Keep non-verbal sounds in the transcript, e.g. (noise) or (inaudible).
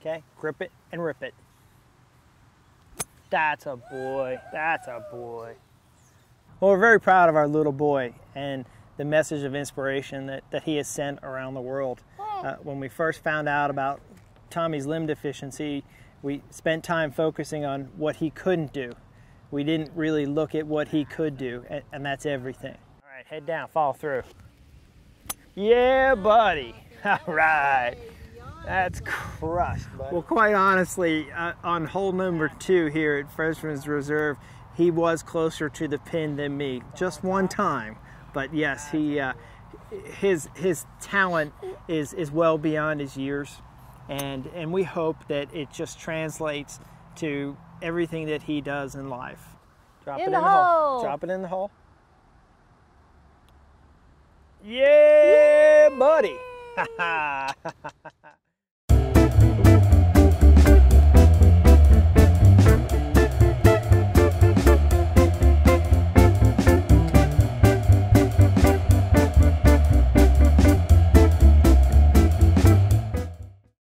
Okay, grip it and rip it. That's a boy. That's a boy. Well, we're very proud of our little boy and the message of inspiration that, that he has sent around the world. Uh, when we first found out about Tommy's limb deficiency, we spent time focusing on what he couldn't do. We didn't really look at what he could do, and, and that's everything. All right, head down, follow through. Yeah, buddy. (laughs) All right. That's crushed, buddy. Well, quite honestly, uh, on hole number two here at Frenchman's Reserve, he was closer to the pin than me, just one time. But yes, he uh, his his talent is is well beyond his years, and and we hope that it just translates to everything that he does in life. Drop In it in the hole. hole. Drop it in the hole. Yeah, buddy. (laughs)